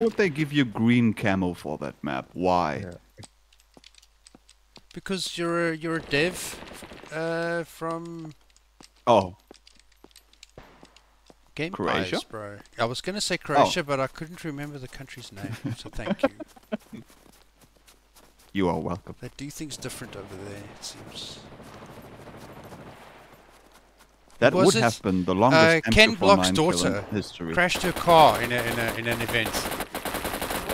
would they give you green camo for that map? Why? Yeah. Because you're a, you're a dev uh, from Oh, Game Croatia? Pies, bro. I was gonna Oh. say Croatia, but I couldn't remember the country's name. so thank you. you are welcome. They do things different over there. It seems. That Was would it, have been the longest uh, Ken Block's kill in daughter history. Crashed her car in a, in a in an event,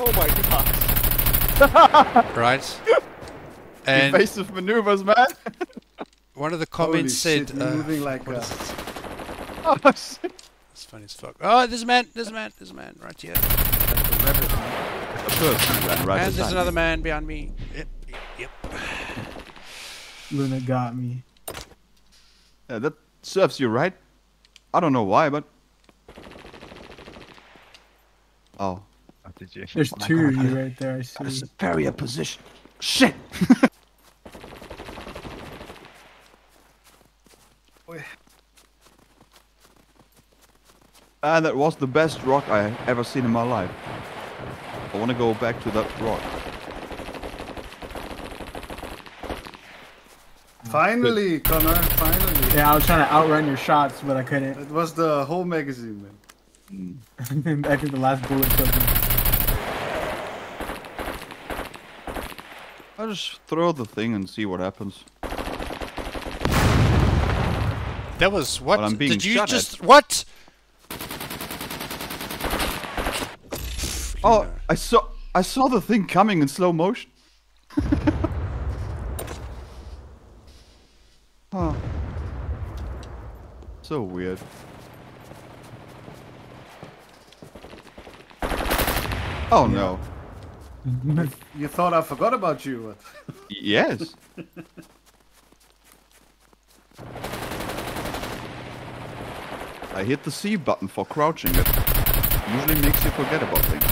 Oh my god. right? And Evasive maneuvers, man. one of the Holy comments said, shit, uh, moving like what a... is it? oh, shit. It's funny as fuck. Oh, there's a man. There's a man. There's a man right here. A person ran right and there's another me. man behind me. Yep. Yep. yep. Luna got me. Yeah, that serves you right. I don't know why, but. Oh. Oh, did you? There's Oh my two of you right there. I see. A superior position. Shit! and that was the best rock I ever seen in my life. I want to go back to that rock. Oh, finally, Connor, finally. Yeah, I was trying to outrun your shots, but I couldn't. It was the whole magazine, man. I think the last bullet killed me. I'll just throw the thing and see what happens. That was what? Did you shot at. just what? Oh, I saw I saw the thing coming in slow motion. huh. So weird. Oh no. You thought I forgot about you? Yes. I hit the C button for crouching. It usually makes you forget about things.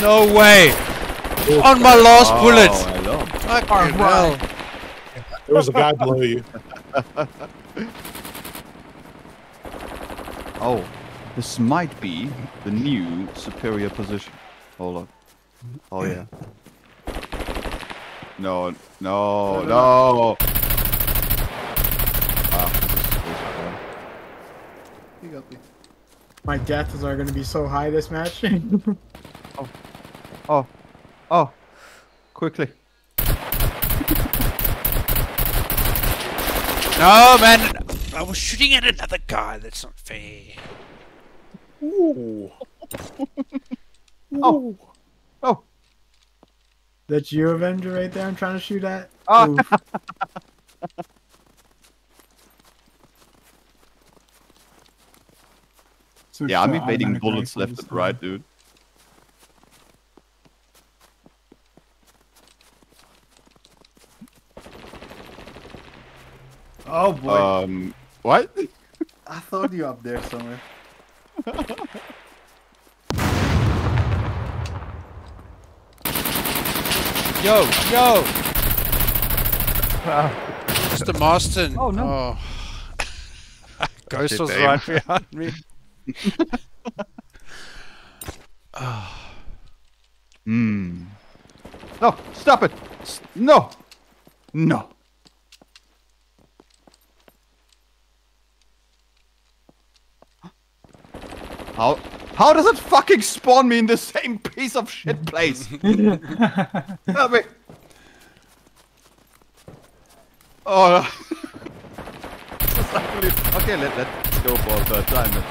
No way! Oh. On my last oh, bullet! Oh, hello. Fucking hell. There was a guy below you. Oh, this might be the new superior position. Hold on. Oh yeah. No, no, no. Ah, this is- this. You got me. My deaths are gonna be so high this match. oh, Oh, oh, quickly. No, man! I was shooting at another guy. That's not fair. Ooh. Oh, oh. That's you, Avenger, right there. I'm trying to shoot at. Oh. Oof. Switch Yeah, I'm to evading bullets left and right, dude. Oh boy, Um, what? I thought you up there somewhere. Yo, yo! Mr. Marston. Oh, no. Oh. Ghost did was aim. right behind me. Hmm. No, stop it. No. No. How does it fucking spawn me in the same piece of shit place? Help me. Oh. Okay, let, let's go for a third time.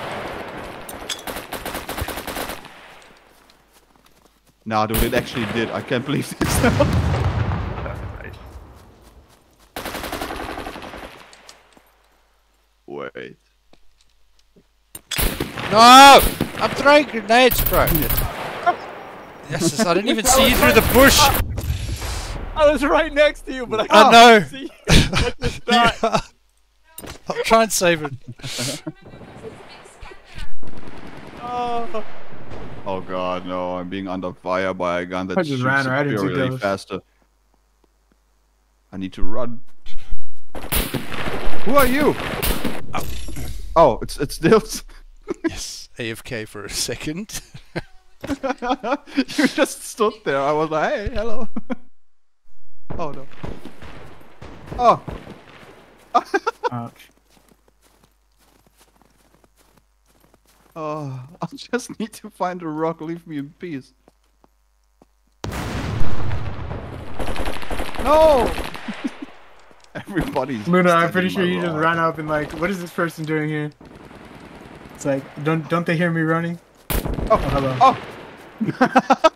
Nah, dude, it actually did. I can't believe this now. Wait. No! I'm throwing grenades, bro. yes, I didn't even see you through the bush. I was right next to you, but I I can't know. see. I just died. I'll try and save it. Oh. Oh god, no, I'm being under fire by a gun that I just shoots ran right into superiorly those. faster. I need to run. Who are you? Oh, it's it's Dildz. Yes. AFK for a second. you just stood there. I was like, hey, hello. oh no. Oh. Ouch. Oh, I just need to find a rock. Leave me in peace. No! Everybody's. Luna, I'm pretty sure my you just ran up and like, what is this person doing here? It's like, don't don't they hear me running? Oh, oh hello. Oh!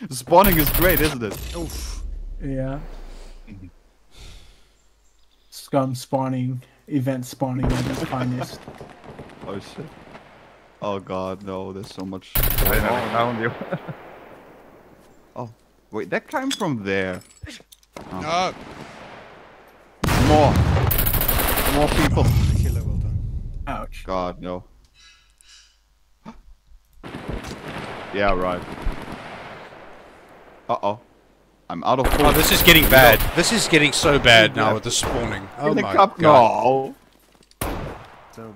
Spawning is great, isn't it? Oof. Yeah. Mm-hmm. Scum spawning, event spawning at its finest. Oh shit. Oh god, no, there's so much. I know, found you. Oh, wait, that came from there. No. More. More people. Killer, well done. Ouch. God, no. yeah, right. Uh oh. I'm out of food. Oh, this is getting bad. This is getting so bad now with the spawning. Oh the my cup? god. No.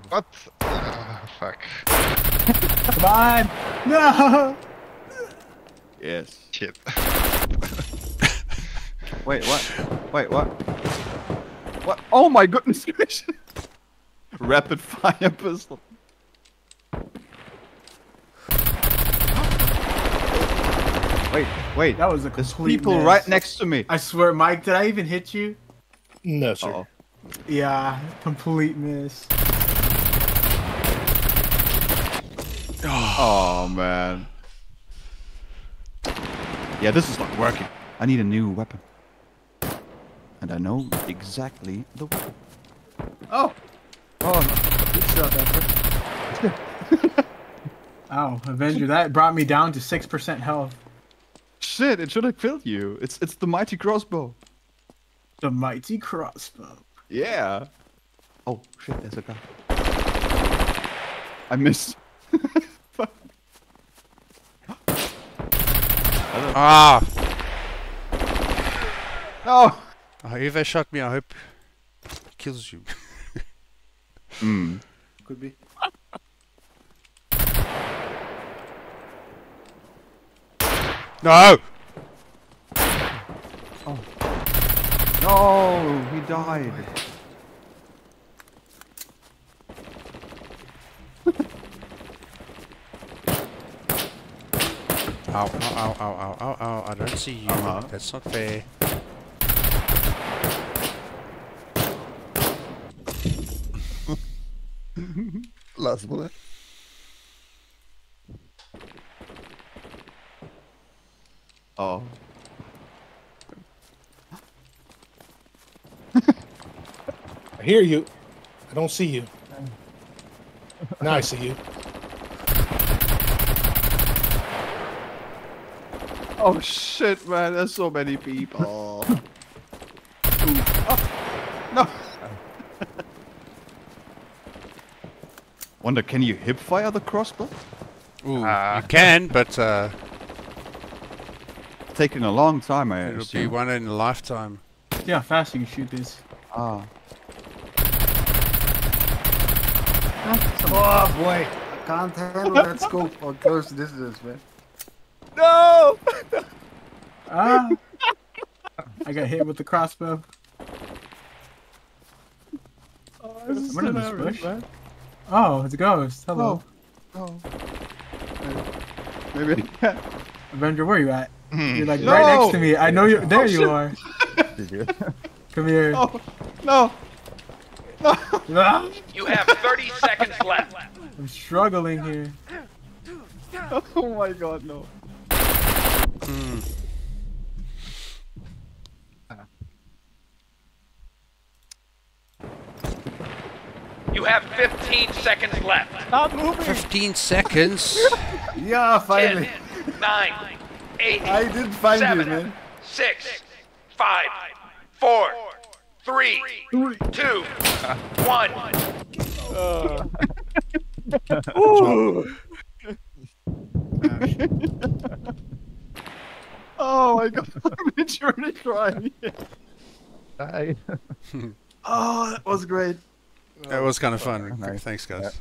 What? Ah, fuck. Come on! No! Yes. Shit. Wait, what? Wait, what? What? Oh my goodness gracious! Rapid fire pistol. Wait, wait. That was a There's complete people miss. right next to me. I swear, Mike, did I even hit you? No, sir. Uh-oh. Yeah, complete miss. Oh man. Yeah, this is not working. I need a new weapon. And I know exactly the weapon. oh, Oh no. good shot, Edward. Ow, Avenger, that brought me down to 6% health. Shit, it should have killed you. It's it's the mighty crossbow. The mighty crossbow. Yeah. Oh shit, there's a guy. I missed. Fuck. Ah! no. Oh, if they shot me, I hope it kills you. Hmm. Could be. No! Oh. No, he died. Ow, ow, ow, ow, ow, ow, ow. I don't see you. Uh-huh. That's not fair. Last bullet. Oh. I hear you. I don't see you. Now I see you. Oh shit, man! There's so many people. Ooh. Oh, no. Wonder, can you hip fire the crossbow? Ooh, Ah. you can, but uh, Taking a long time, I it'll be one in a lifetime. See how fast you can shoot this. Ah. Oh boy, I can't handle that scope on close distance, man. No! Ah! I got hit with the crossbow. Oh, this is What is this hilarious, bush? Oh, it's a ghost. Hello. Oh. oh. Maybe. Yeah. Avenger, where are you at? Hmm. You're like No! right next to me. I know you. There Oh, you are. Come here. Oh no! No! You have 30 seconds left. I'm struggling here. Oh my god, no! Hmm. You have 15 seconds left. Stop moving! 15 seconds? Yeah, finally. 10, 9, 8, I did find you, 7, man. 6, 5, 4, 3, 2, 1. Oh my god, I'm literally crying. Die. Oh, that was great. That was kind of fun. Nice. Thanks, guys.